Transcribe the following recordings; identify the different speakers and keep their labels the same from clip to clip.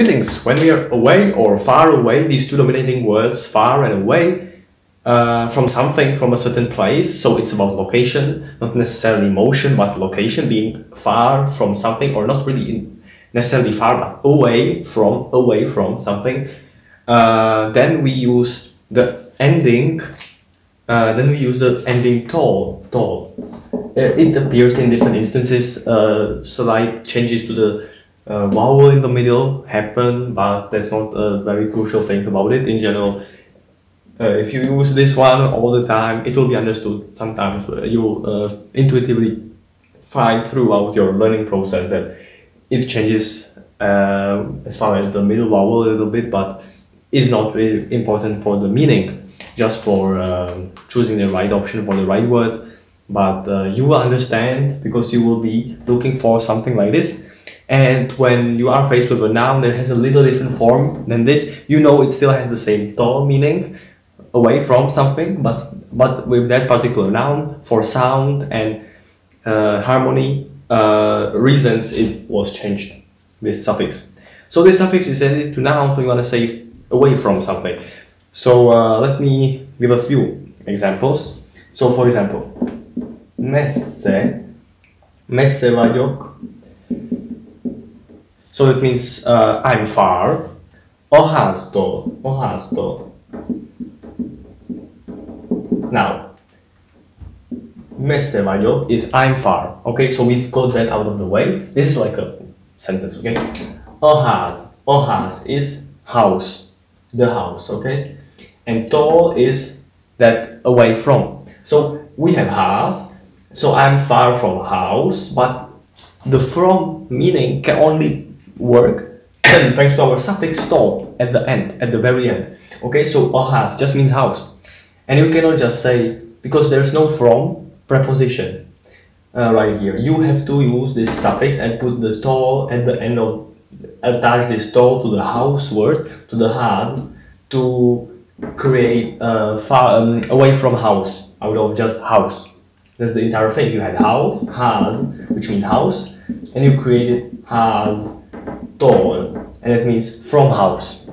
Speaker 1: Greetings. When we are away or far away, these two dominating words, far and away, uh, from something, from a certain place. So it's about location, not necessarily motion, but location, being far from something, or not really in, necessarily far, but away from, away from something. Uh, then we use the ending. Uh, then we use the ending tól, tól. Uh, it appears in different instances. Uh, slight changes to the uh, vowel in the middle happen, but that's not a very crucial thing about it. In general, uh, if you use this one all the time, it will be understood. Sometimes uh, you uh, intuitively find throughout your learning process that it changes uh, as far as the middle vowel a little bit, but is not really important for the meaning, just for um, choosing the right option for the right word. But uh, you will understand because you will be looking for something like this and when you are faced with a noun that has a little different form than this, you know it still has the same to meaning away from something, but but with that particular noun for sound and uh, harmony uh, reasons it was changed this suffix. So this suffix is added to noun, so you want to say away from something. So uh, let me give a few examples. So for example, messze, messze vagyok, so it means uh, I'm far. A háztól, a háztól. Now, vagyok is I'm far. Okay, so we've got that out of the way. This is like a sentence, okay? Ház, a ház is house, the house, okay? And tól is that away from. So we have ház. so I'm far from house, but the from meaning can only work thanks to our suffix to at the end, at the very end. Okay, so a ház just means house. And you cannot just say, because there's no from preposition uh, right here. You have to use this suffix and put the to at the end of, attach this to to the house word, to the ház, to create uh, far um, away from house, out of just house. That's the entire thing. You had house, ház, which means house, and you created ház tól and it means from house.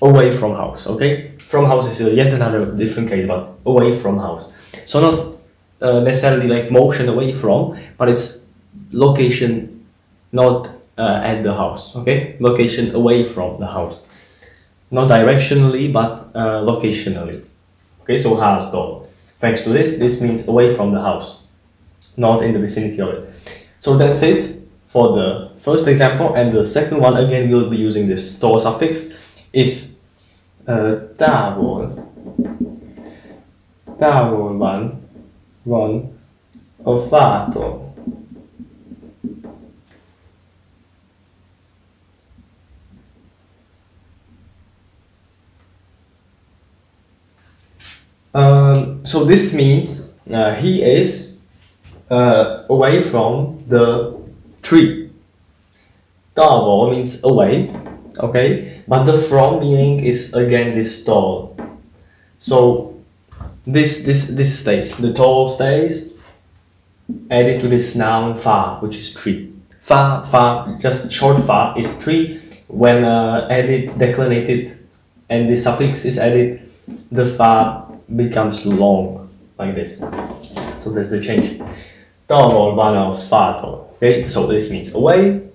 Speaker 1: Away from house okay? From house is yet another different case but away from house. So not uh, necessarily like motion away from but it's location not uh, at the house okay? Location away from the house. Not directionally but uh, locationally okay? So house tall thanks to this this means away from the house not in the vicinity of it. So that's it for the first example and the second one again we'll be using this store suffix is uh, távol távol van van a fától Um, so this means uh, he is uh, away from the tree. Távol means away, okay? But the from meaning is again this tól. So this this this stays. The tól stays. Added to this noun fa, which is tree. Fa fa just short fa is tree. When uh, added declinated and the suffix is added, the fa becomes long like this. So that's the change. Távol van a fától. Okay, so this means away,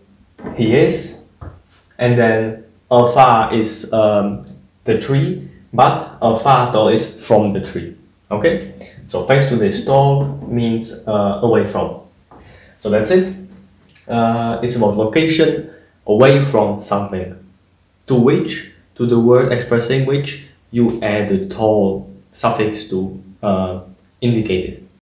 Speaker 1: he is, and then far is um, the tree, but far is from the tree. Okay, so thanks to this, to means uh, away from. So that's it. Uh, it's about location, away from something, to which, to the word expressing which, you add the tól suffix to uh, indicate it.